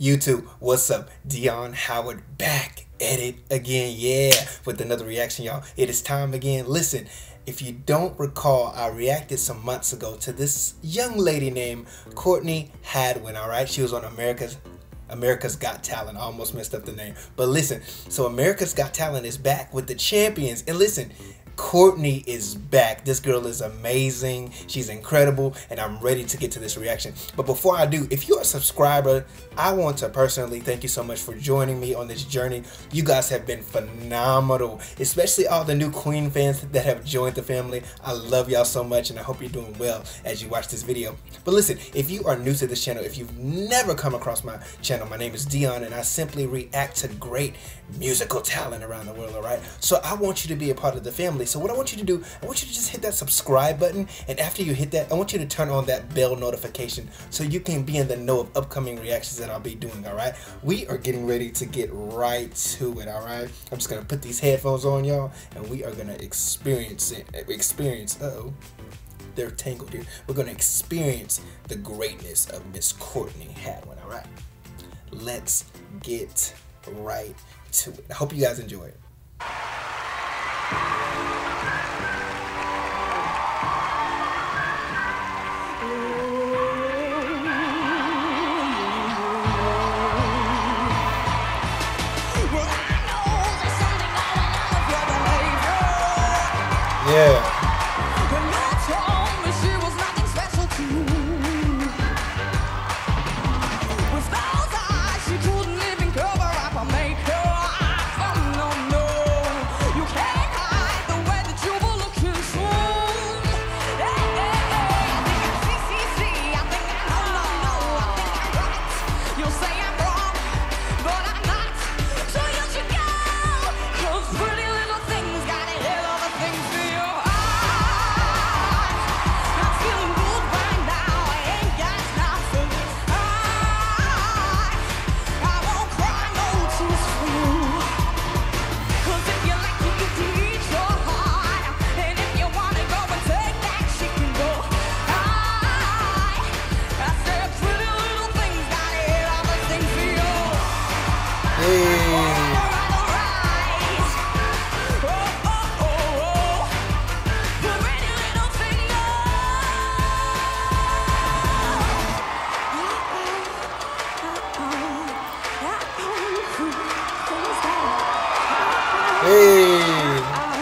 YouTube, what's up? Deon Howard back at it again, yeah, with another reaction, y'all. It is time again. Listen, if you don't recall, I reacted some months ago to this young lady named Courtney Hadwin, all right? She was on America's America's Got Talent. I almost messed up the name. But listen, so America's Got Talent is back with the champions. And listen, Courtney is back. This girl is amazing. She's incredible, and I'm ready to get to this reaction. But before I do, if you're a subscriber, I want to personally thank you so much for joining me on this journey. You guys have been phenomenal, especially all the new Queen fans that have joined the family. I love y'all so much, and I hope you're doing well as you watch this video. But listen, if you are new to this channel, if you've never come across my channel, my name is Deon, and I simply react to great musical talent around the world, all right? So I want you to be a part of the family. So what I want you to do, I want you to just hit that subscribe button. And after you hit that, I want you to turn on that bell notification so you can be in the know of upcoming reactions that I'll be doing, all right? We are getting ready to get right to it, all right? I'm just going to put these headphones on, y'all, and we are going to experience it. Experience, uh-oh they're tangled here. We're gonna experience the greatness of Miss Courtney Hadwin. All right, let's get right to it. I hope you guys enjoy it. Yeah.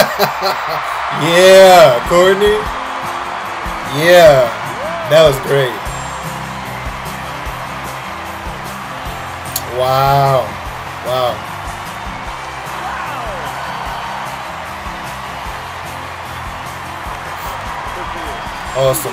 yeah, Courtney. Yeah, that was great. Wow. Wow. Awesome.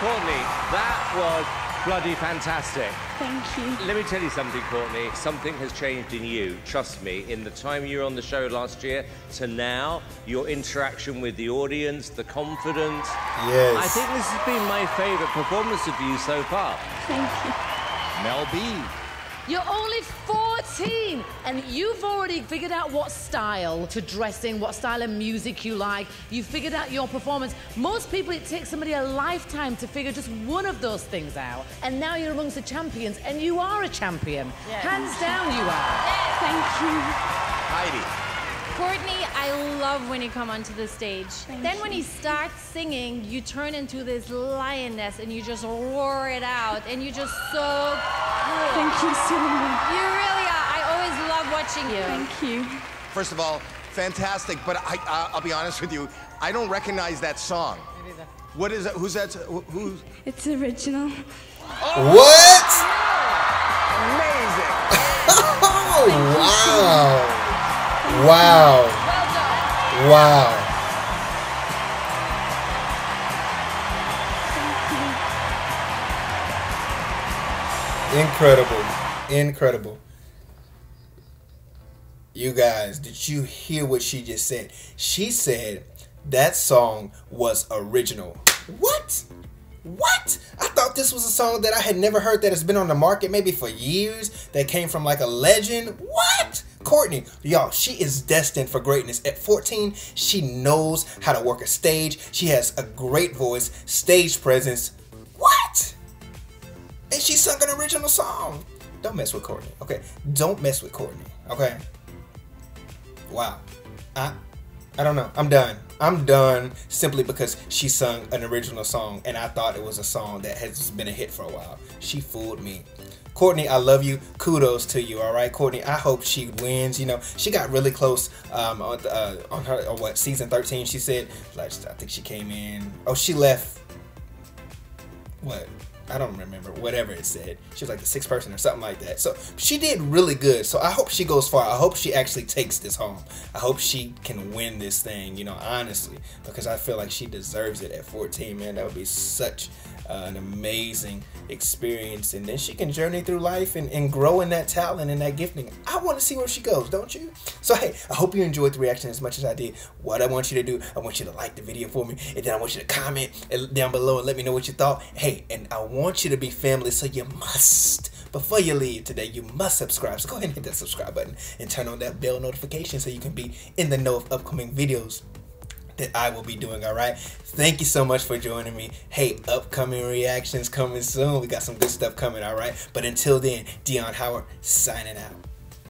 Courtney, that was bloody fantastic. Thank you. Let me tell you something, Courtney. Something has changed in you. Trust me. In the time you were on the show last year to now, your interaction with the audience, the confidence. Yes. I think this has been my favorite performance of you so far. Thank you. Mel B. You're only 14 and you've already figured out what style to dress in, what style of music you like. You've figured out your performance. Most people, it takes somebody a lifetime to figure just one of those things out. And now you're amongst the champions and you are a champion. Yes. Hands down, you are. Thank you. Heidi. Courtney, I love when you come onto the stage. Thank then you. when he starts singing, you turn into this lioness and you just roar it out and you're just so good. Thank you so much. You really are. I always love watching you. Thank you. First of all, fantastic, but I, will be honest with you, I don't recognize that song. What is that? Who's that? Who's? It's original. Oh. What? Amazing. oh, wow. Wow. Wow. Incredible. Incredible. You guys, did you hear what she just said? She said that song was original. What? What? I thought this was a song that I had never heard that has been on the market maybe for years, that came from like a legend. What? Courtney, y'all, she is destined for greatness. At 14, she knows how to work a stage. She has a great voice, stage presence. What? And she sung an original song. Don't mess with Courtney, okay? Don't mess with Courtney, okay? Wow. I I don't know. I'm done. I'm done simply because she sung an original song and I thought it was a song that has been a hit for a while. She fooled me. Courtney, I love you. Kudos to you. All right, Courtney. I hope she wins. You know, she got really close um, on, uh, on her on what season 13. She said, like, I think she came in. Oh, she left. What? I don't remember whatever it said. She was like the sixth person or something like that. So she did really good. So I hope she goes far. I hope she actually takes this home. I hope she can win this thing. You know, honestly, because I feel like she deserves it at 14. Man, that would be such uh, an amazing experience. And then she can journey through life and, and grow in that talent and that gifting. I want to see where she goes, don't you? So, hey, I hope you enjoyed the reaction as much as I did. What I want you to do, I want you to like the video for me. And then I want you to comment down below and let me know what you thought. Hey, and I want you to be family, so you must before you leave today, you must subscribe. So go ahead and hit that subscribe button and turn on that bell notification so you can be in the know of upcoming videos that I will be doing. All right. Thank you so much for joining me. Hey, upcoming reactions coming soon. We got some good stuff coming. All right. But until then, Deon Howard signing out.